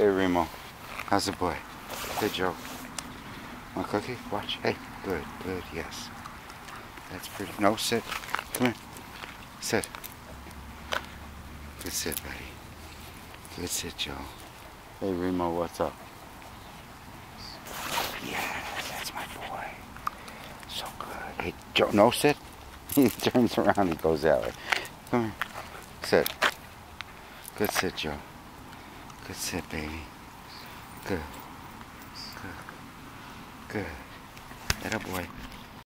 Hey, Remo. How's the boy? Good, Joe. Want cookie? Watch. Hey, good, good, yes. That's pretty. No, sit. Come here. Sit. Good sit, buddy. Good sit, Joe. Hey, Remo, what's up? Yeah, that's my boy. So good. Hey, Joe, no, sit. He turns around, he goes that way. Come here. Sit. Good sit, Joe. Good sit, baby. Good. Good. Good. That boy.